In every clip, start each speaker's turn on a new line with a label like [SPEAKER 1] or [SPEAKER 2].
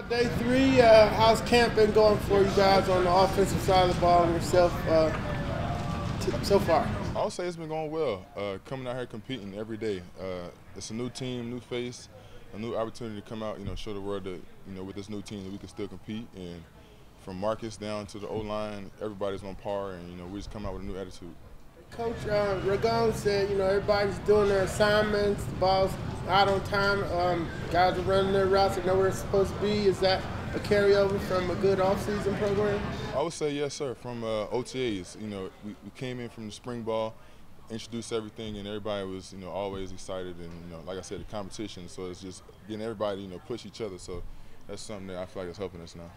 [SPEAKER 1] Uh, day three, uh, how's camp been going for you guys on the offensive side of the ball and yourself uh, so far?
[SPEAKER 2] I'll say it's been going well. Uh, coming out here competing every day. Uh, it's a new team, new face, a new opportunity to come out, you know, show the world that, you know, with this new team that we can still compete. And from Marcus down to the O line, everybody's on par, and you know, we just come out with a new attitude.
[SPEAKER 1] Coach uh, Ragone said, you know, everybody's doing their assignments, the ball's out on time, um, guys are running their routes, they know where it's supposed to be. Is that a carryover from a good off-season program?
[SPEAKER 2] I would say yes, sir. From uh, OTAs, you know, we, we came in from the spring ball, introduced everything, and everybody was, you know, always excited. And you know, like I said, the competition. So it's just getting everybody, you know, push each other. So that's something that I feel like is helping us now.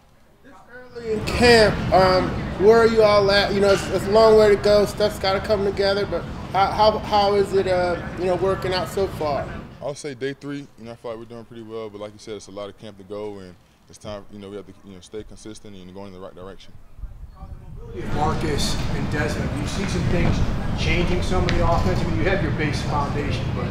[SPEAKER 1] Early in camp, um, where are you all at? You know, it's, it's a long way to go. Stuff's got to come together. But how, how, how is it, uh, you know, working out so far?
[SPEAKER 2] I'll say day three. You know, I feel like we're doing pretty well. But like you said, it's a lot of camp to go, and it's time. You know, we have to, you know, stay consistent and going in the right direction.
[SPEAKER 3] Marcus and Desmond, do you see some things changing some of the offense? I mean, you have your base foundation, but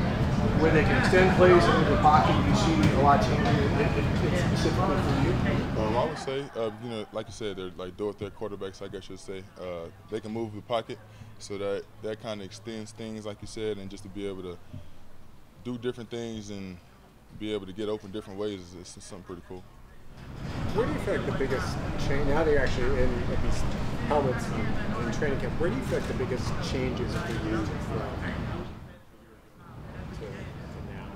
[SPEAKER 3] where they can extend plays into the pocket, you see a lot changing specifically for you?
[SPEAKER 2] Um, I would say, uh, you know, like you said, they're like dual threat quarterbacks. I guess you'd say uh, they can move the pocket, so that that kind of extends things, like you said, and just to be able to do different things and be able to get open different ways is, is something pretty cool.
[SPEAKER 4] Where do you feel like the biggest change, now that you're actually in at these helmets in, in training camp, where do you feel like the biggest changes for you from to, to now?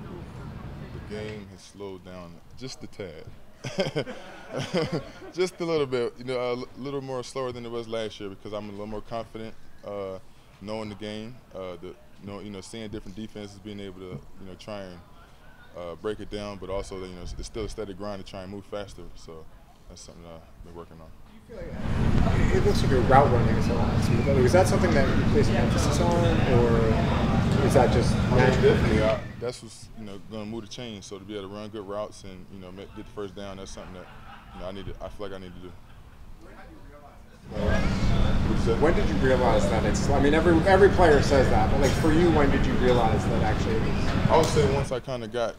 [SPEAKER 2] The game has slowed down just a tad. just a little bit, you know, a little more slower than it was last year because I'm a little more confident uh, knowing the game, uh, the, you know, you know, seeing different defenses, being able to, you know, try and uh, break it down, but also, you know, it's still a steady grind to try and move faster. So that's something I've been working on.
[SPEAKER 4] It looks like your route running is a lot. Is that something that you place an emphasis on, or is that just oh,
[SPEAKER 2] natural? Definitely, I, that's what's you know going to move the chain. So to be able to run good routes and you know get the first down, that's something that you know I need. To, I feel like I need to do.
[SPEAKER 4] When did you realize that it's? I mean, every every player says that, but like for you, when did you realize that actually? It was,
[SPEAKER 2] I would say once I kind of got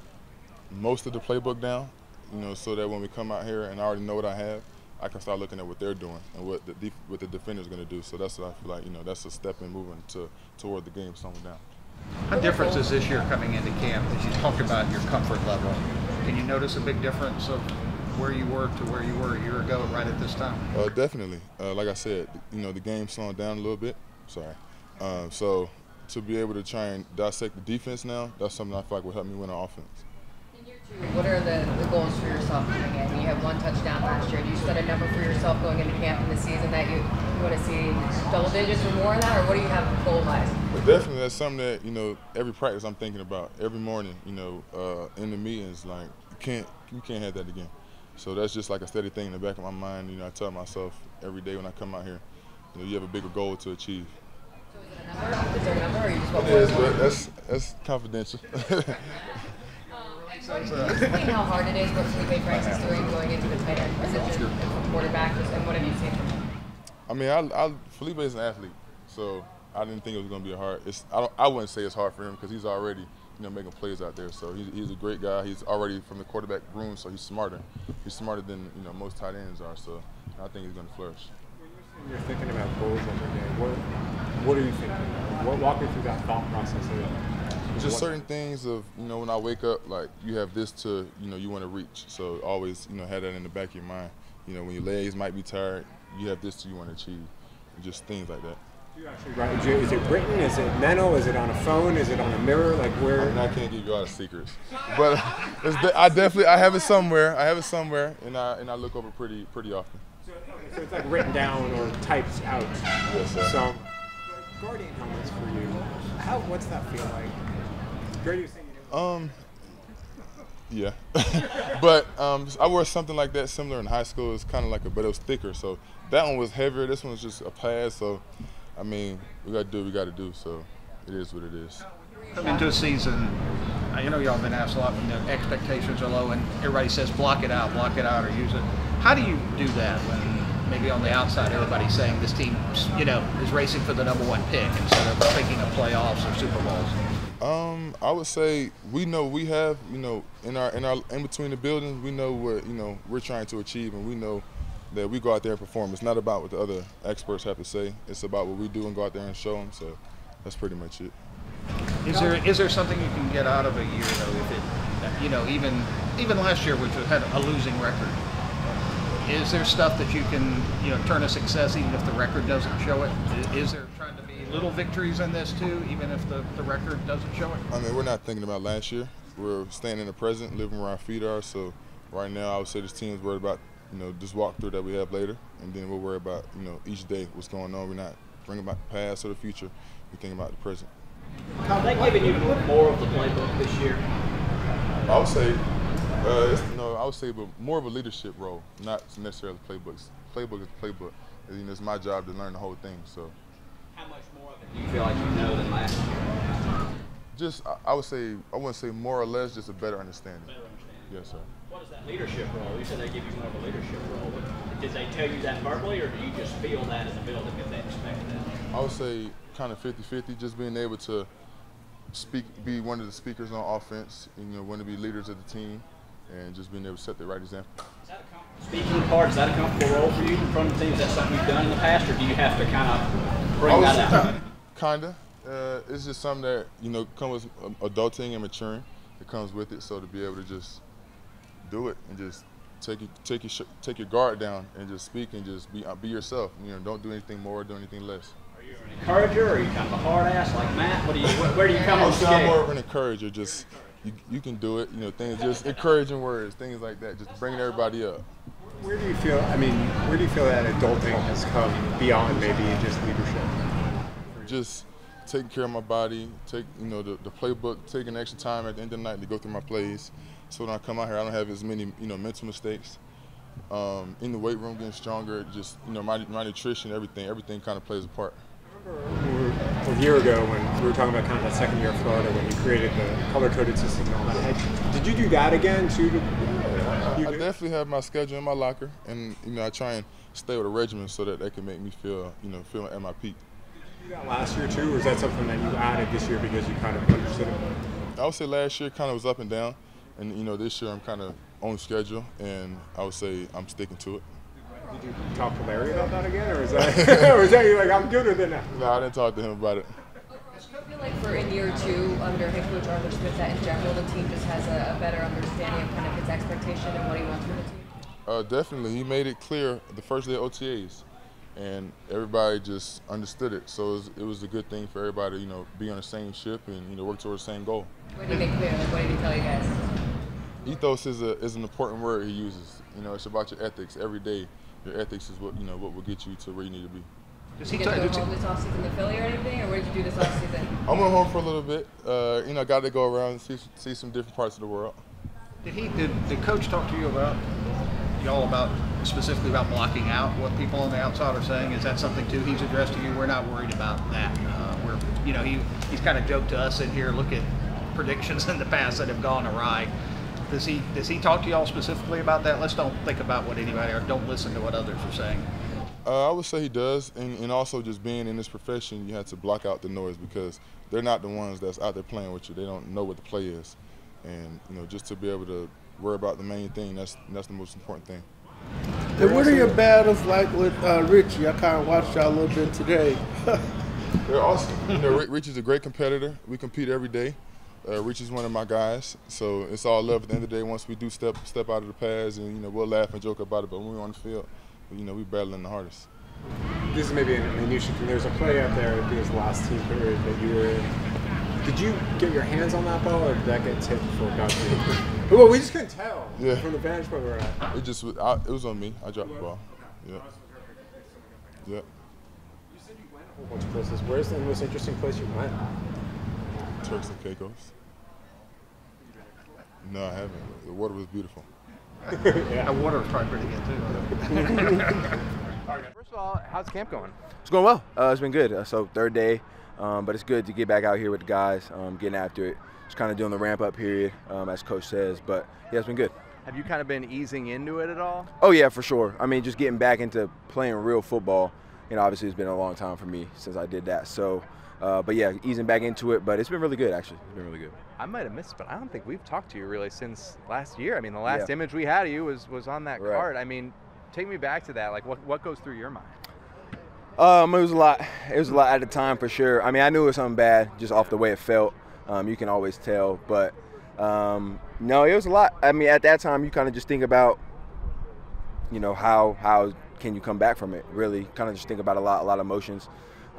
[SPEAKER 2] most of the playbook down, you know, so that when we come out here and I already know what I have, I can start looking at what they're doing and what the def- what the defender's going to do. So that's what I feel like. You know, that's a step in moving to toward the game slowing down.
[SPEAKER 5] How different is this year coming into camp? As you talked about your comfort level, can you notice a big difference of where you were to where you were a year ago, right at this time?
[SPEAKER 2] Uh, definitely. Uh, like I said, you know, the game's slowing down a little bit. Sorry. Um, so to be able to try and dissect the defense now, that's something I feel like will help me win on offense.
[SPEAKER 6] What are the, the goals for yourself coming in? You had one touchdown last year. Do you set a number for yourself going into camp in the season that you, you want to see double digits or more in that, or what do you have goal wise?
[SPEAKER 2] But definitely, that's something that you know every practice I'm thinking about every morning. You know, uh, in the meetings, like you can't you can't have that again. So that's just like a steady thing in the back of my mind. You know, I tell myself every day when I come out here, you know, you have a bigger goal to achieve.
[SPEAKER 6] So is it a number? Is there a number, or you just want
[SPEAKER 2] It is, but that's that's confidential.
[SPEAKER 6] Explain how hard it is what Feleipe Franks is doing going into the tight end position as quarterback, and what have you seen from him?
[SPEAKER 2] I mean, I, I Feleipe is an athlete, so I didn't think it was going to be hard. It's I, don't, I wouldn't say it's hard for him because he's already you know making plays out there. So he's, he's a great guy. He's already from the quarterback room, so he's smarter. He's smarter than you know most tight ends are. So I think he's going to flourish.
[SPEAKER 4] when you're thinking about goals every day, what what are you thinking? What, walk me through that thought process. Of,
[SPEAKER 2] Just certain things of you know when I wake up, like you have this to you know you want to reach. So always you know have that in the back of your mind. You know when your legs might be tired, you have this to you want to achieve. Just things like that.
[SPEAKER 4] Do you actually write- you- Is it written? Is it mental? Is it on a phone? Is it on a mirror? Like
[SPEAKER 2] I
[SPEAKER 4] where?
[SPEAKER 2] mean, I can't give you all the secrets, but it's de- I definitely I have it somewhere. I have it somewhere, and I and I look over pretty pretty often.
[SPEAKER 4] So it's like written down or typed out.
[SPEAKER 2] Yes, sir.
[SPEAKER 4] So, guardian helmets for you. How? What's that feel like? Grady was you didn't-
[SPEAKER 2] Um, yeah, but um, I wore something like that similar in high school. It's kind of like a, but it was thicker. So that one was heavier. This one was just a pad. So, I mean, we got to do what we got to do. So it is what it is.
[SPEAKER 5] Coming into a season, I know y'all been asked a lot when the expectations are low and everybody says block it out, block it out, or use it. How do you do that when maybe on the outside everybody's saying this team, you know, is racing for the number one pick instead of thinking of playoffs or Super Bowls?
[SPEAKER 2] Um, I would say we know we have, you know, in our in our in between the buildings, we know what you know we're trying to achieve, and we know that we go out there and perform. It's not about what the other experts have to say. It's about what we do and go out there and show them. So that's pretty much it.
[SPEAKER 5] Is there is there something you can get out of a year though? If it, you know, even even last year, which had a losing record, is there stuff that you can you know turn a success even if the record doesn't show it? Is there little victories in this too, even if the, the record doesn't show it?
[SPEAKER 2] I mean, we're not thinking about last year. We're staying in the present, living where our feet are. So right now, I would say this team is worried about you know this walkthrough that we have later, and then we'll worry about you know each day what's going on. We're not thinking about the past or the future. We're thinking about the present.
[SPEAKER 7] Have they given you more of the playbook this year?
[SPEAKER 2] I would say, uh, no, I would say, but more of a leadership role, not necessarily playbooks. Playbook is playbook. You know, it's my job to learn the whole thing. So.
[SPEAKER 7] How much more of it do you feel like you know than last year?
[SPEAKER 2] Just, I would say, I wouldn't say more or less, just a better understanding.
[SPEAKER 7] Better understanding.
[SPEAKER 2] Yes, sir.
[SPEAKER 7] What is that leadership role? You said they give you more of a leadership role. Did they tell you that verbally, or do you just feel that in the building if they expect that?
[SPEAKER 2] I would say kind of 50-50, just being able to speak, be one of the speakers on offense, and, you know, want to be leaders of the team, and just being able to set the right example.
[SPEAKER 7] Is that a speaking part, is that a comfortable role for you in front of teams? Is that something you've done in the past, or do you have to kind of bring that out?
[SPEAKER 2] Kinda. Uh, it's just something that you know comes with um, adulting and maturing. It comes with it. So to be able to just do it and just take your take your take your guard down and just speak and just be uh, be yourself. You know, don't do anything more, do anything less.
[SPEAKER 7] Are you an encourager, or are you kind of a hard ass like Matt? What do you? Where, where do you come on the
[SPEAKER 2] I'm more of an encourager. Just you, you can do it. You know, things just encouraging words, things like that. Just bringing everybody up.
[SPEAKER 4] Where do you feel? I mean, where do you feel that adulting has come beyond maybe just leadership?
[SPEAKER 2] Just taking care of my body, take you know the, the playbook, taking extra time at the end of the night to go through my plays, so when I come out here, I don't have as many you know mental mistakes. Um, in the weight room, getting stronger, just you know my, my nutrition, everything, everything kind of plays a part.
[SPEAKER 4] A year ago, when we were talking about kind of that second year of Florida, when you created the color-coded system and all that, did you do that again too? Do?
[SPEAKER 2] Definitely have my schedule in my locker, and you know I try and stay with a regimen so that that can make me feel you know feel at my peak.
[SPEAKER 4] Did you do that last year too, or is that something that you added this year because you kind of understood it?
[SPEAKER 2] I would say last year kind of was up and down, and you know this year I'm kind of on schedule, and I would say I'm sticking to it.
[SPEAKER 4] Did you talk to Larry about that again, or is that, or is that you like I'm good with it now?
[SPEAKER 2] No, I didn't talk to him about it.
[SPEAKER 6] Like for in year two under head coach Arthur Smith that in general the team just has a, a better understanding of kind of his expectation and what he wants from the team.
[SPEAKER 2] Uh, definitely, he made it clear the first day of OTAs, and everybody just understood it. So it was, it was a good thing for everybody, to, you know, be on the same ship and you know work towards the same goal.
[SPEAKER 6] What did he make clear? Like what did he tell you guys?
[SPEAKER 2] Ethos is a is an important word he uses. You know, it's about your ethics. Every day, your ethics is what you know what will get you to where you need to be.
[SPEAKER 5] Does
[SPEAKER 6] Did
[SPEAKER 5] he
[SPEAKER 6] you
[SPEAKER 5] ta-
[SPEAKER 6] get to
[SPEAKER 5] does
[SPEAKER 6] go
[SPEAKER 5] he-
[SPEAKER 6] home this offseason to Philly or anything, or what did you do this offseason?
[SPEAKER 2] I went home for a little bit. Uh, you know, got to go around and see see some different parts of the world.
[SPEAKER 5] Did he did the coach talk to you about y'all about specifically about blocking out what people on the outside are saying? Is that something too he's addressed to you? We're not worried about that. Uh, we're you know he he's kind of joked to us in here. Look at predictions in the past that have gone awry. Does he does he talk to y'all specifically about that? Let's don't think about what anybody or don't listen to what others are saying.
[SPEAKER 2] Uh, I would say he does, and, and also just being in this profession, you have to block out the noise because they're not the ones that's out there playing with you. They don't know what the play is, and you know just to be able to worry about the main thing, that's that's the most important thing.
[SPEAKER 1] And what are your battles like with uh, Richie? I kind of watched y'all a little bit today.
[SPEAKER 2] They're awesome. You know, Ri- Rich is a great competitor. We compete every day. Uh, Rich is one of my guys, so it's all love at the end of the day. Once we do step step out of the pads, and you know we'll laugh and joke about it, but when we're on the field, you know we're battling the hardest.
[SPEAKER 4] This is maybe an unusual thing. There's a play out there, I think it was the last team period that you were in. Did you get your hands on that ball, or did that get tipped before it got to you? well, we just couldn't tell
[SPEAKER 2] Yeah.
[SPEAKER 4] from the vantage point we were at.
[SPEAKER 2] It just was- I, it was on me. I dropped the ball. Yeah. Yeah.
[SPEAKER 4] You said you went a whole bunch of places. Where's the most interesting place you went?
[SPEAKER 2] Turks and Caicos. No, I haven't. The water was beautiful.
[SPEAKER 5] The water was probably pretty good too.
[SPEAKER 8] First of all, how's camp going? It's going well. Uh, it's been good. Uh, so third day, um, but it's good to get back out here with the guys, um, getting after it. Just kind of doing the ramp up period, um, as coach says. But yeah, it's been good.
[SPEAKER 9] Have you kind of been easing into it at all?
[SPEAKER 8] Oh yeah, for sure. I mean, just getting back into playing real football. You know, obviously it's been a long time for me since I did that. So Uh, but yeah, easing back into it. But it's been really good, actually. It's been really good.
[SPEAKER 9] I might have missed, but I don't think we've talked to you really since last year. I mean, the last
[SPEAKER 8] Yeah.
[SPEAKER 9] image we had of you was was on that
[SPEAKER 8] Right.
[SPEAKER 9] card. I mean, take me back to that. Like, what what goes through your mind?
[SPEAKER 8] Um, it was a lot. It was a lot at the time for sure. I mean, I knew it was something bad just off the way it felt. Um, you can always tell, but um, no, it was a lot. I mean, at that time, you kind of just think about, you know, how how can you come back from it? Really, kind of just think about a lot, a lot of emotions,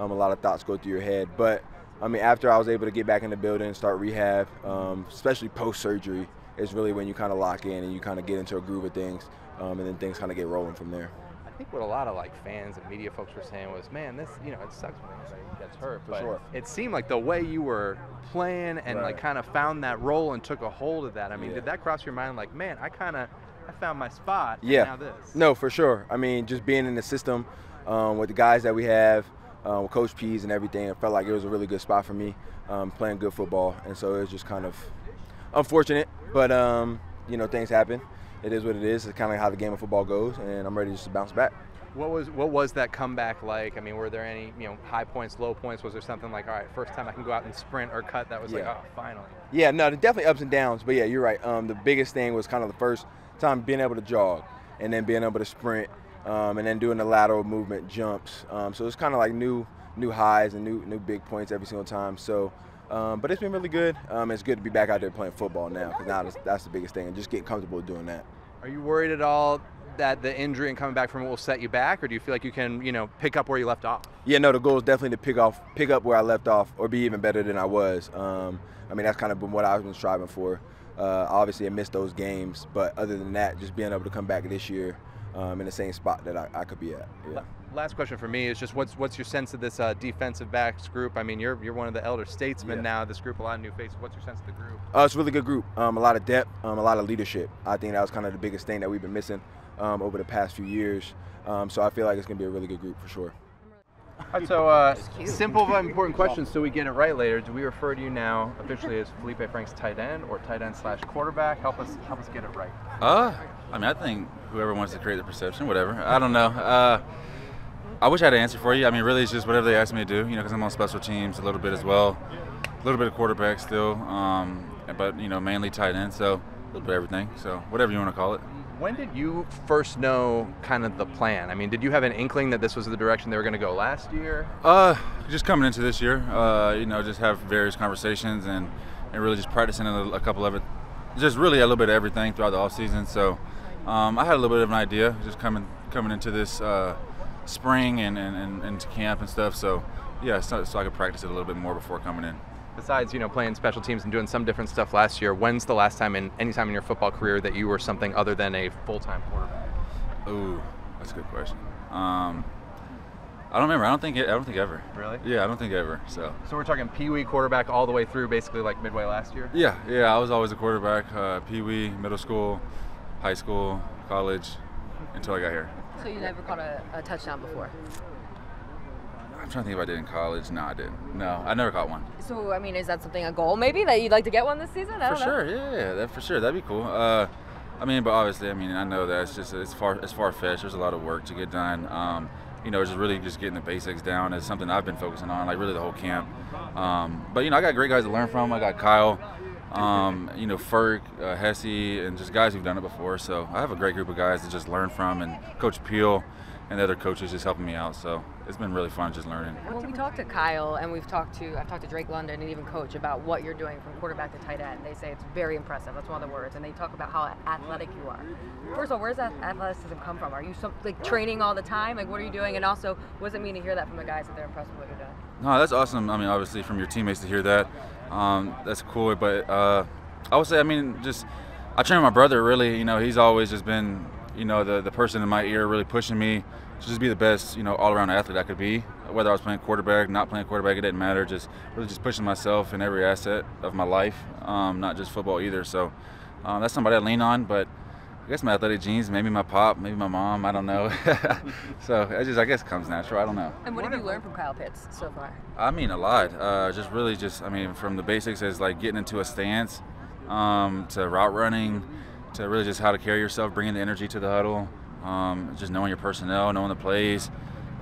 [SPEAKER 8] um, a lot of thoughts go through your head. But I mean, after I was able to get back in the building, and start rehab, um, especially post surgery, is really when you kind of lock in and you kind of get into a groove of things, um, and then things kind of get rolling from there.
[SPEAKER 9] I think what a lot of like fans and media folks were saying was, man, this you know it sucks when anybody gets hurt,
[SPEAKER 8] For
[SPEAKER 9] but
[SPEAKER 8] sure.
[SPEAKER 9] it seemed like the way you were playing and like kind of found that role and took a hold of that. I mean,
[SPEAKER 8] Yeah.
[SPEAKER 9] did that cross your mind? Like, man, I kind of I found my spot. and
[SPEAKER 8] Yeah.
[SPEAKER 9] now this.
[SPEAKER 8] No, for sure. I mean, just being in the system um, with the guys that we have, um, with Coach Pees and everything, it felt like it was a really good spot for me, um, playing good football. And so it was just kind of unfortunate, but um, you know, things happen. It is what it is. It's kind of how the game of football goes, and I'm ready just to bounce back.
[SPEAKER 9] What was what was that comeback like? I mean, were there any you know high points, low points? Was there something like, all right, first time I can go out and sprint or cut? That was like, oh, finally.
[SPEAKER 8] Yeah, no, definitely ups and downs, but yeah, you're right. Um, the biggest thing was kind of the first time being able to jog, and then being able to sprint, um, and then doing the lateral movement jumps. Um, so it's kind of like new new highs and new new big points every single time. So, um, but it's been really good. Um, it's good to be back out there playing football now because now that's, that's the biggest thing, and just getting comfortable doing that.
[SPEAKER 9] Are you worried at all that the injury and coming back from it will set you back, or do you feel like you can you know pick up where you left off?
[SPEAKER 8] Yeah, no, the goal is definitely to pick off, pick up where I left off, or be even better than I was. Um, I mean, that's kind of been what I've been striving for. Uh, obviously, I missed those games, but other than that, just being able to come back this year um, in the same spot that I, I could be at. Yeah.
[SPEAKER 9] Last question for me is just what's what's your sense of this uh, defensive backs group? I mean, you're you're one of the elder statesmen
[SPEAKER 8] Yeah.
[SPEAKER 9] now. This group, a lot of new faces. What's your sense of the group?
[SPEAKER 8] Uh, it's a really good group. Um, a lot of depth, um, a lot of leadership. I think that was kind of the biggest thing that we've been missing um, over the past few years. Um, so I feel like it's going to be a really good group for sure.
[SPEAKER 9] All right, so uh, simple but important question, so we get it right later. Do we refer to you now officially as Feleipe Frank's tight end or tight end slash quarterback? Help us help us get it right.
[SPEAKER 10] Uh, I mean, I think whoever wants to create the perception, whatever. I don't know. Uh, I wish I had an answer for you. I mean, really, it's just whatever they ask me to do. You know, because I'm on special teams a little bit as well, a little bit of quarterback still, um, but you know, mainly tight end. So a little bit of everything. So whatever you want to call it.
[SPEAKER 9] When did you first know kind of the plan? I mean, did you have an inkling that this was the direction they were going to go last year?
[SPEAKER 10] Uh, just coming into this year, uh, you know, just have various conversations and, and really just practicing a, a couple of it, just really a little bit of everything throughout the off season. So um, I had a little bit of an idea just coming coming into this uh, spring and, and, and into camp and stuff. So yeah, so, so I could practice it a little bit more before coming in.
[SPEAKER 9] Besides, you know, playing special teams and doing some different stuff last year, when's the last time in any time in your football career that you were something other than a full-time quarterback?
[SPEAKER 10] Ooh, that's a good question. Um, I don't remember. I don't think I don't think ever.
[SPEAKER 9] Really?
[SPEAKER 10] Yeah, I don't think ever. So.
[SPEAKER 9] So we're talking Pee Wee quarterback all the way through, basically like midway last year.
[SPEAKER 10] Yeah, yeah, I was always a quarterback, uh, pee wee, middle school, high school, college, until I got here.
[SPEAKER 6] So you never caught a, a touchdown before.
[SPEAKER 10] I'm trying to think if I did in college. No, I didn't. No, I never caught one.
[SPEAKER 6] So I mean, is that something a goal maybe that you'd like to get one this season?
[SPEAKER 10] For
[SPEAKER 6] know.
[SPEAKER 10] sure, yeah, yeah, that for sure. That'd be cool. Uh, I mean, but obviously, I mean, I know that it's just it's far it's far fetched. There's a lot of work to get done. Um, you know, just really just getting the basics down is something I've been focusing on, like really the whole camp. Um, but you know, I got great guys to learn from. I got Kyle, um, you know, Ferg, uh, Hesse, and just guys who've done it before. So I have a great group of guys to just learn from, and Coach Peelle and the other coaches just helping me out. So it's been really fun just learning.
[SPEAKER 6] When we talked to Kyle and we've talked to I've talked to Drake London and even Coach about what you're doing from quarterback to tight end. And they say it's very impressive. That's one of the words, and they talk about how athletic you are. First of all, where's that athleticism come from? Are you some, like training all the time? Like what are you doing? And also, what does it mean to hear that from the guys that they're impressed with what you're doing?
[SPEAKER 10] No, that's awesome. I mean, obviously from your teammates to hear that, um, that's cool. But uh, I would say, I mean, just I train my brother. Really, you know, he's always just been, you know, the the person in my ear, really pushing me to just be the best, you know, all around athlete I could be. Whether I was playing quarterback, not playing quarterback, it didn't matter. Just really just pushing myself in every asset of my life, um, not just football either. So um, that's somebody I lean on, but. I guess my athletic genes, maybe my pop, maybe my mom, I don't know. so it just, I guess, comes natural. I don't know.
[SPEAKER 6] And what have you learned from Kyle Pitts so far?
[SPEAKER 10] I mean, a lot. Uh, just really, just I mean, from the basics as like getting into a stance, um, to route running, to really just how to carry yourself, bringing the energy to the huddle, um, just knowing your personnel, knowing the plays,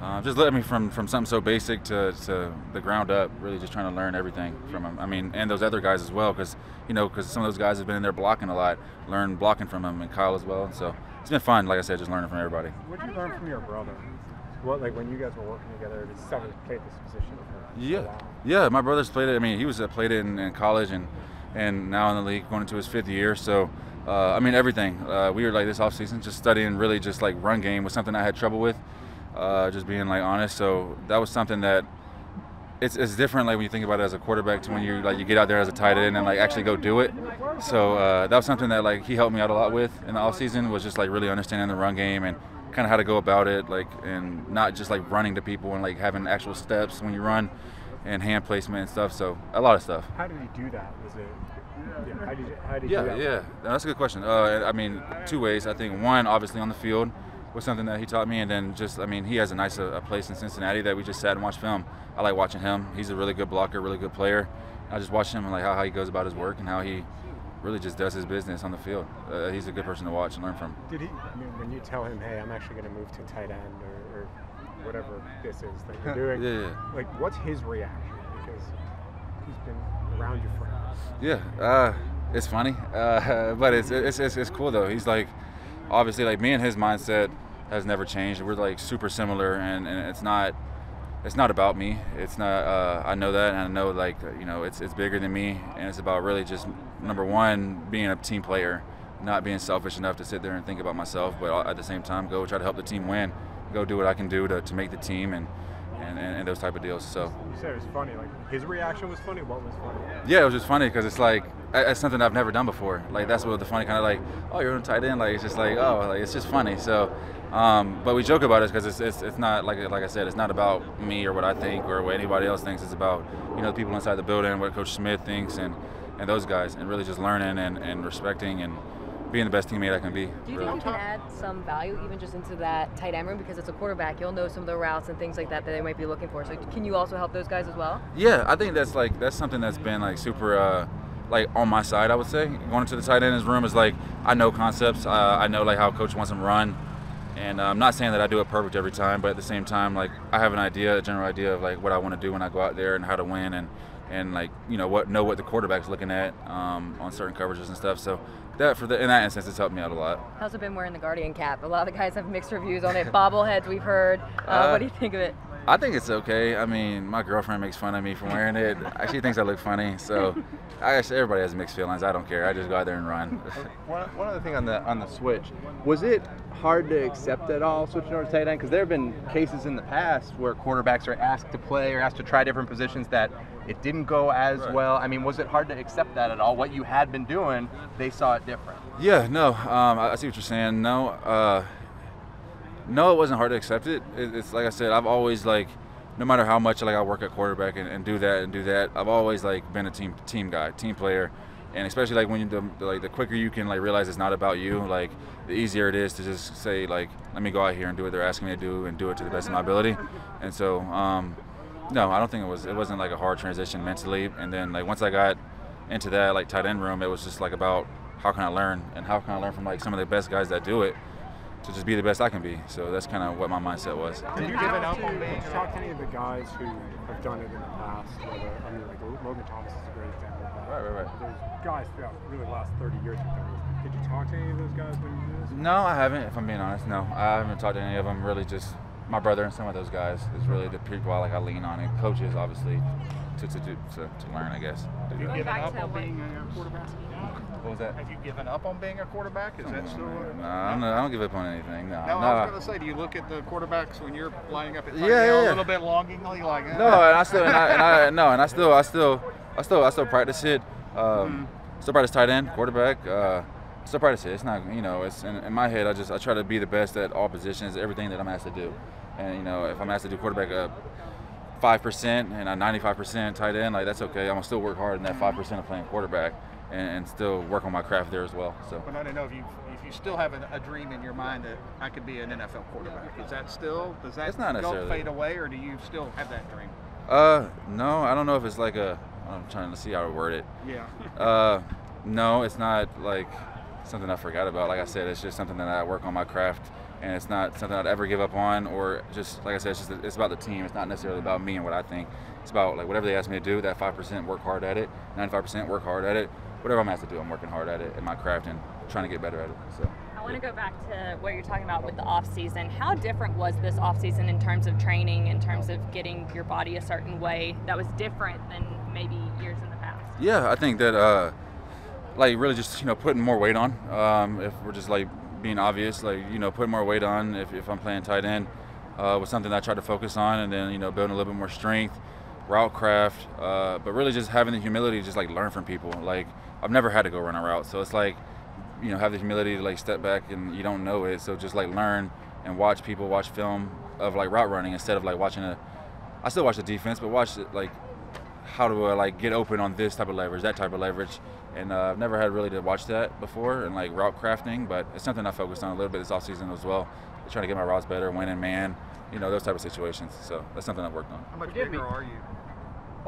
[SPEAKER 10] Uh, just let me from from something so basic to, to the ground up. Really, just trying to learn everything from him. I mean, and those other guys as well, because you know, because some of those guys have been in there blocking a lot. Learn blocking from him and Kyle as well. So it's been fun. Like I said, just learning from everybody.
[SPEAKER 4] What did you learn from your brother? What like when you guys were working together? Did someone played this position? For
[SPEAKER 10] Yeah, yeah. My brother's played it. I mean, he was uh, played it in, in college and and now in the league, going into his fifth year. So, uh, I mean, everything. Uh, we were like this offseason, just studying really just like run game was something I had trouble with. Uh, just being like honest. So that was something that it's, it's different like when you think about it as a quarterback to when you like you get out there as a tight end and like actually go do it. So uh, that was something that like he helped me out a lot with in the offseason was just like really understanding the run game and kind of how to go about it like and not just like running to people and like having actual steps when you run and hand placement and stuff. So a lot of stuff.
[SPEAKER 4] How did he do that? Was it? Yeah, how did you, how did
[SPEAKER 10] Yeah,
[SPEAKER 4] you do that?
[SPEAKER 10] yeah, that's a good question. Uh, I mean, two ways. I think one, obviously on the field, was something that he taught me, and then just, I mean, he has a nice uh, a place in Cincinnati that we just sat and watched film. I like watching him. He's a really good blocker, really good player. I just watch him and like how, how he goes about his work and how he really just does his business on the field. Uh, he's a good person to watch and learn from.
[SPEAKER 4] Did he? I mean, when you tell him, "Hey, I'm actually going to move to tight end," or, or whatever this is that you're doing,
[SPEAKER 10] Yeah, yeah.
[SPEAKER 4] like, what's his reaction? Because he's been around you forever.
[SPEAKER 10] Yeah, uh, it's funny, uh, but it's, it's it's it's cool though. He's like, obviously, like me and his mindset has never changed. We're like super similar, and, and it's not it's not about me. It's not. Uh, I know that, and I know like you know it's it's bigger than me, and it's about really just number one being a team player, not being selfish enough to sit there and think about myself, but at the same time go try to help the team win, go do what I can do to, to make the team and. And, and, and those type of deals. So
[SPEAKER 4] You said it was funny. Like his reaction was funny. What was funny?
[SPEAKER 10] yeah, it was just funny because it's like it's something I've never done before. Like that's what the funny kind of like. Oh, you're on tight end. Like it's just like oh, like it's just funny. So, um, but we joke about it because it's, it's it's not like like I said, it's not about me or what I think or what anybody else thinks. It's about you know the people inside the building, what Coach Smith thinks, and and those guys, and really just learning and, and respecting and being the best teammate I can be.
[SPEAKER 6] Do you
[SPEAKER 10] really.
[SPEAKER 6] think you can add some value even just into that tight end room because it's a quarterback? You'll know some of the routes and things like that that they might be looking for. So can you also help those guys as well?
[SPEAKER 10] Yeah, I think that's like that's something that's been like super uh, like on my side. I would say going into the tight end's room is like I know concepts. Uh, I know like how coach wants them run, and uh, I'm not saying that I do it perfect every time, but at the same time, like I have an idea, a general idea of like what I want to do when I go out there and how to win and and like you know what know what the quarterback's looking at um, on certain coverages and stuff. So that for the in that instance, it's helped me out a lot.
[SPEAKER 6] How's it been wearing the Guardian cap? A lot of the guys have mixed reviews on it. Bobbleheads, we've heard. Uh,
[SPEAKER 10] Uh,
[SPEAKER 6] what do you think of it?
[SPEAKER 10] I think it's okay. I mean, my girlfriend makes fun of me for wearing it. She thinks I look funny, so I guess everybody has mixed feelings. I don't care. I just go out there and run.
[SPEAKER 9] One, one other thing on the on the switch was it hard to accept at all switching over to tight end because there have been cases in the past where quarterbacks are asked to play or asked to try different positions that it didn't go as
[SPEAKER 10] Right.
[SPEAKER 9] well. I mean, was it hard to accept that at all? What you had been doing, they saw it different.
[SPEAKER 10] Yeah, no, um, I I see what you're saying. No, uh, no, it wasn't hard to accept it. it. It's like I said, I've always like, no matter how much like I work at quarterback and, and do that and do that, I've always like been a team team guy, team player, and especially like when you the, like the quicker you can like realize it's not about you, like the easier it is to just say like, let me go out here and do what they're asking me to do and do it to the best of my ability, and so. Um, no, I don't think it was. It wasn't like a hard transition mentally. And then like once I got into that like tight end room, it was just like about how can I learn and how can I learn from like some of the best guys that do it to just be the best I can be. So that's kind of what my mindset was.
[SPEAKER 4] Have you given up on being? Did you talk to any of the guys who have done it in the past? Whether, I mean, like Logan Thomas is a great example of that.
[SPEAKER 10] Right, right, right.
[SPEAKER 4] There's guys throughout really the last 30 years who've done. Did you talk to any of those guys when you did this?
[SPEAKER 10] No, I haven't. If I'm being honest, no, I haven't talked to any of them. Really, just my brother and some of those guys is really the people I like. I lean on and coaches obviously to to, to, to, to learn, I guess.
[SPEAKER 5] Have you given up on being a quarterback?
[SPEAKER 10] What was that?
[SPEAKER 5] Have you given up on being a quarterback? Is that still?
[SPEAKER 10] No, I'm not, I don't give up on anything. No,
[SPEAKER 5] No,
[SPEAKER 10] no.
[SPEAKER 5] I was going to say, do you look at the quarterbacks when you're lining up at
[SPEAKER 10] Yeah, yeah,
[SPEAKER 5] a little bit longingly, like eh?
[SPEAKER 10] No, and I still and I, and I no, and I still I still I still I still practice it. Um, Still practice tight end, quarterback. Uh, still practice it. It's not you know. It's in, in my head. I just I try to be the best at all positions, everything that I'm asked to do. And you know, if I'm asked to do quarterback, uh, five percent and a 95 percent tight end, like that's okay. I'm gonna still work hard in that five percent of playing quarterback, and, and still work on my craft there as well. So.
[SPEAKER 5] But I don't know if you if you still have a, a dream in your mind that I could be an NFL quarterback. Is that still does that
[SPEAKER 10] It's not necessarily-
[SPEAKER 5] fade away, or do you still have that dream?
[SPEAKER 10] Uh, no, I don't know if it's like a. I'm trying to see how to word it.
[SPEAKER 5] Yeah.
[SPEAKER 10] Uh, no, it's not like something I forgot about. Like I said, it's just something that I work on my craft and it's not something I'd ever give up on, or just like I said, it's just it's about the team. It's not necessarily about me and what I think. It's about like whatever they ask me to do. That five percent, work hard at it. Ninety-five percent, work hard at it. Whatever I'm asked to do, I'm working hard at it in my craft and trying to get better at it. So.
[SPEAKER 11] I want to go back to what you're talking about with the off season. How different was this off season in terms of training, in terms of getting your body a certain way that was different than maybe years in the past?
[SPEAKER 10] Yeah, I think that uh, like really just you know putting more weight on. Um, if we're just like being obvious, like you know putting more weight on. If, if I'm playing tight end, uh, was something that I tried to focus on, and then you know building a little bit more strength, route craft, uh, but really just having the humility to just like learn from people. Like I've never had to go run a route, so it's like you know have the humility to like step back and you don't know it, so just like learn and watch people watch film of like route running instead of like watching a. I still watch the defense, but watch it like how do I like get open on this type of leverage, that type of leverage, and uh, I've never had really to watch that before and like route crafting, but it's something I focused on a little bit this offseason as well, trying to get my routes better, winning man, you know those type of situations. So that's something I've worked on.
[SPEAKER 5] How much bigger are you?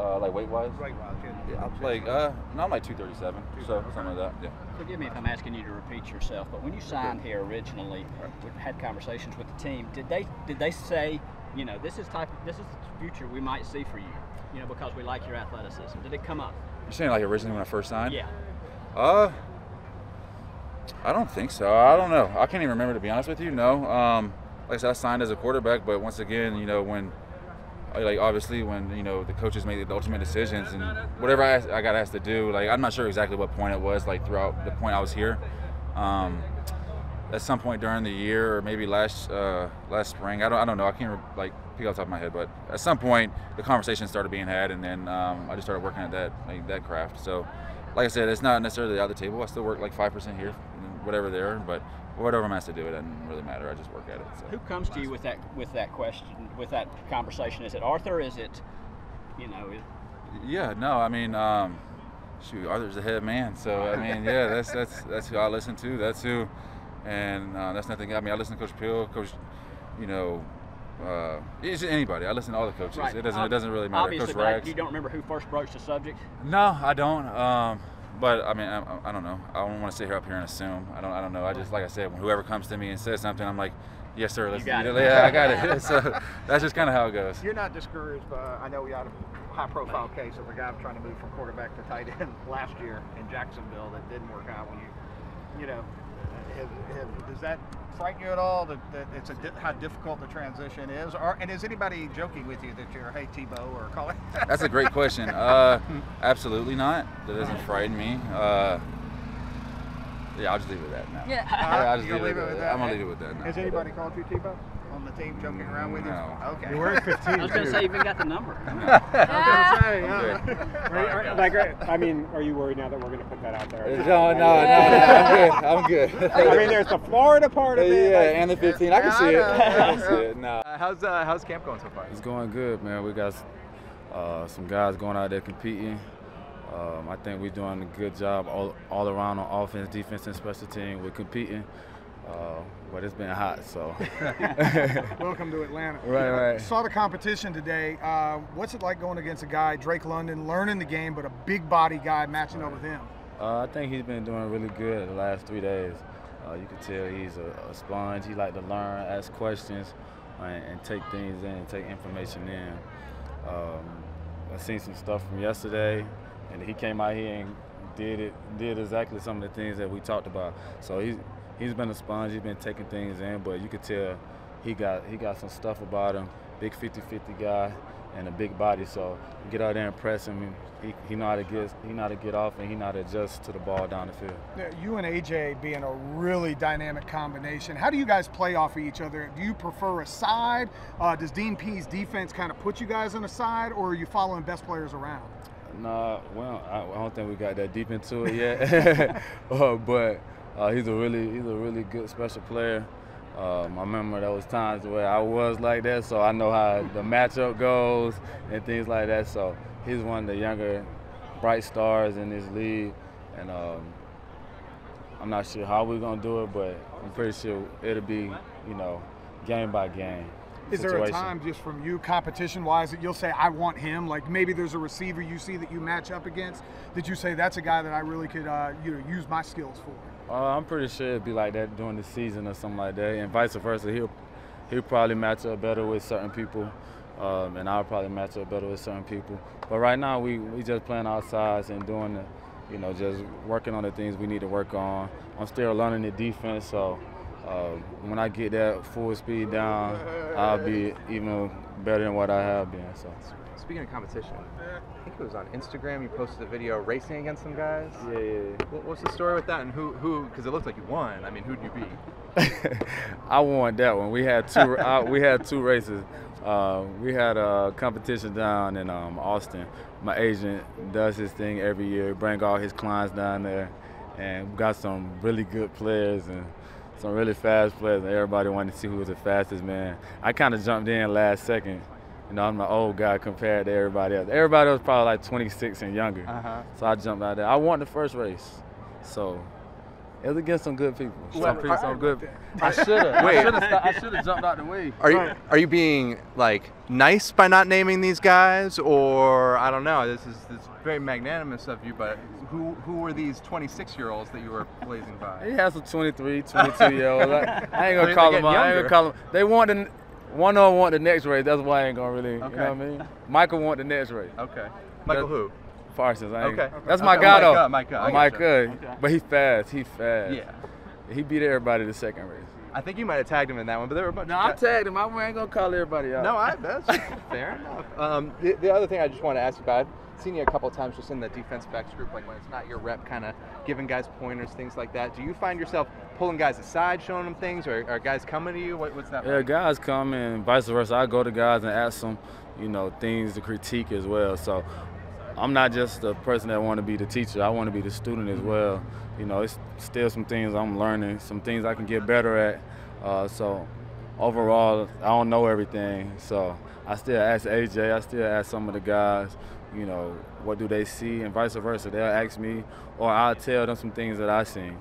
[SPEAKER 10] Uh, like weight wise?
[SPEAKER 5] Weight wise,
[SPEAKER 10] yeah. I'm like uh, no, I'm like 237, so something like that. Yeah.
[SPEAKER 7] Forgive me if I'm asking you to repeat yourself, but when you signed here originally, we had conversations with the team. Did they did they say, you know, this is type this is the future we might see for you, you know, because we like your athleticism? Did it come up?
[SPEAKER 10] You're saying like originally when I first signed?
[SPEAKER 7] Yeah.
[SPEAKER 10] Uh, I don't think so. I don't know. I can't even remember to be honest with you. No. Um, like I said, I signed as a quarterback, but once again, you know, when like obviously when you know the coaches make the ultimate decisions and whatever I, I got asked to do, like I'm not sure exactly what point it was, like throughout the point I was here. Um, at some point during the year, or maybe last uh, last spring, I don't I don't know. I can't like pick off the top of my head, but at some point the conversation started being had, and then um, I just started working at that like, that craft. So, like I said, it's not necessarily out the table. I still work like five percent here, whatever there, but whatever I'm asked to do, it doesn't really matter. I just work at it. So.
[SPEAKER 7] Who comes to you with that with that question, with that conversation? Is it Arthur? Is it, you know? Is,
[SPEAKER 10] yeah, no, I mean, um, shoot, Arthur's the head man. So I mean, yeah, that's that's that's who I listen to. That's who, and uh, that's nothing. I mean, I listen to Coach Peelle, Coach, you know. Uh, it's anybody. I listen to all the coaches.
[SPEAKER 7] right.
[SPEAKER 10] It doesn't. It doesn't really matter.
[SPEAKER 7] Obviously,
[SPEAKER 10] Coach Rags.
[SPEAKER 7] you don't remember who first broached the subject.
[SPEAKER 10] No, I don't. Um, but I mean, I, I don't know. I don't want to sit here up here and assume. I don't. I don't know. I just like I said, when whoever comes to me and says something, I'm like, yes, sir. Let's
[SPEAKER 5] got it.
[SPEAKER 10] Yeah, I got it. so that's just kind of how it goes.
[SPEAKER 5] You're not discouraged but I know we had a high profile case of a guy trying to move from quarterback to tight end last year in Jacksonville that didn't work out when you, you know, have, have, does that frighten you at all that, that it's a di- how difficult the transition is? Or, and is anybody joking with you that you're, hey, Tebow, or calling?
[SPEAKER 10] That's a great question. Uh, absolutely not. That doesn't frighten me. Uh, yeah, I'll just leave it at that now.
[SPEAKER 5] Yeah.
[SPEAKER 10] I'll just
[SPEAKER 5] You're
[SPEAKER 10] leave it
[SPEAKER 5] leaving
[SPEAKER 10] at
[SPEAKER 5] with
[SPEAKER 10] that.
[SPEAKER 5] that?
[SPEAKER 10] I'm gonna leave it with that now.
[SPEAKER 5] Has anybody called you Tebow on the team joking around with you?
[SPEAKER 10] No.
[SPEAKER 5] Okay.
[SPEAKER 3] You're wearing 15
[SPEAKER 7] I was going to say, you even got the number.
[SPEAKER 5] I was gonna say,
[SPEAKER 10] I'm
[SPEAKER 5] yeah.
[SPEAKER 12] Are- are- like, I mean, are you worried now that we're going to put that out there?
[SPEAKER 10] No, no, no, no, I'm good. I'm good.
[SPEAKER 12] I mean, there's the Florida part of it.
[SPEAKER 10] Yeah,
[SPEAKER 12] like-
[SPEAKER 10] and the 15. I can see it. I can see it. No.
[SPEAKER 9] Uh, how's uh, how's camp going so far?
[SPEAKER 13] It's going good, man. We got uh, some guys going out there competing. Um, I think we're doing a good job all, all around on offense, defense, and special team. We're competing, uh, but it's been hot, so.
[SPEAKER 14] Welcome to Atlanta.
[SPEAKER 13] Right, right.
[SPEAKER 14] Saw the competition today. Uh, what's it like going against a guy, Drake London, learning the game, but a big body guy matching up with him?
[SPEAKER 13] Uh, I think he's been doing really good the last three days. Uh, you can tell he's a, a sponge. He like to learn, ask questions, and, and take things in, take information in. Um, I seen some stuff from yesterday, and he came out here and did it, did exactly some of the things that we talked about. So he's he's been a sponge. He's been taking things in, but you could tell he got he got some stuff about him. Big 50-50 guy and a big body. So get out there and press him. He, he know how to get he know how to get off and he know how to adjust to the ball down the field.
[SPEAKER 14] You and AJ being a really dynamic combination. How do you guys play off of each other? Do you prefer a side? Uh, does Dean Pees' defense kind of put you guys on a side, or are you following best players around?
[SPEAKER 13] Nah, well, I, I don't think we got that deep into it yet. uh, but uh, he's a really he's a really good special player. Um, I remember there was times where I was like that, so I know how the matchup goes and things like that. So he's one of the younger bright stars in this league, and um, I'm not sure how we're gonna do it, but I'm pretty sure it'll be you know game by game.
[SPEAKER 14] Is there a time just from you, competition wise, that you'll say, I want him? Like maybe there's a receiver you see that you match up against that you say, that's a guy that I really could uh, you know, use my skills for?
[SPEAKER 13] Uh, I'm pretty sure it'd be like that during the season or something like that, and vice versa. He'll he'll probably match up better with certain people, um, and I'll probably match up better with certain people. But right now, we we just playing outside and doing the, you know, just working on the things we need to work on. I'm still learning the defense, so uh, when I get that full speed down, I'll be even better than what I have been. So.
[SPEAKER 9] Speaking of competition, I think it was on Instagram. You posted a video racing against some guys.
[SPEAKER 13] Yeah, yeah. yeah.
[SPEAKER 9] What, what's the story with that? And who, who? Because it looks like you won. I mean, who'd you beat?
[SPEAKER 13] I won that one. We had two. uh, we had two races. Uh, we had a competition down in um, Austin. My agent does his thing every year. Bring all his clients down there, and we got some really good players and some really fast players. And everybody wanted to see who was the fastest man. I kind of jumped in last second. You know, I'm the old guy compared to everybody else. Everybody was probably like 26 and younger.
[SPEAKER 9] Uh-huh.
[SPEAKER 13] So I jumped out there. I won the first race. So it was against some good people. Some,
[SPEAKER 9] Well,
[SPEAKER 13] pretty,
[SPEAKER 9] are-
[SPEAKER 13] some good. I should have.
[SPEAKER 9] Wait.
[SPEAKER 13] I should have. I jumped out the way.
[SPEAKER 9] Are you are you being like nice by not naming these guys, or I don't know? This is this is very magnanimous of you, but who who were these 26 year olds that you were blazing by?
[SPEAKER 13] He has some 23, 22 year olds. I, I ain't gonna call them.
[SPEAKER 9] getting
[SPEAKER 13] out. I ain't gonna call them. They want the. One of them want the next race. That's why I ain't gonna really. You know what I mean? Micah want the next race.
[SPEAKER 9] Okay. Micah
[SPEAKER 13] That-
[SPEAKER 9] who?
[SPEAKER 13] Parsons. I ain't,
[SPEAKER 9] Okay.
[SPEAKER 13] That's my
[SPEAKER 9] Okay,
[SPEAKER 13] guy though.
[SPEAKER 9] Uh, Micah, Micah, uh, I
[SPEAKER 13] Micah.
[SPEAKER 9] Uh, okay.
[SPEAKER 13] But he fast. He fast.
[SPEAKER 9] Yeah.
[SPEAKER 13] He beat everybody the second race.
[SPEAKER 9] I think you might have tagged him in that one, but there were a bunch.
[SPEAKER 13] No, I tagged him. I ain't gonna call everybody out.
[SPEAKER 9] No, I that's fair enough. Um, the, the other thing I just want to ask you about, seen you a couple times just in the defense backs group, like when it's not your rep, kind of giving guys pointers, things like that. Do you find yourself pulling guys aside, showing them things, or are guys coming to you? What, what's that?
[SPEAKER 13] Yeah,
[SPEAKER 9] like?
[SPEAKER 13] guys come and vice versa. I go to guys and ask them, you know, things to critique as well. So I'm not just the person that want to be the teacher. I want to be the student as well. You know, it's still some things I'm learning, some things I can get better at. Uh, so overall, I don't know everything. So I still ask AJ. I still ask some of the guys. You know, what do they see, and vice versa. They'll ask me, or I'll tell them some things that I seen.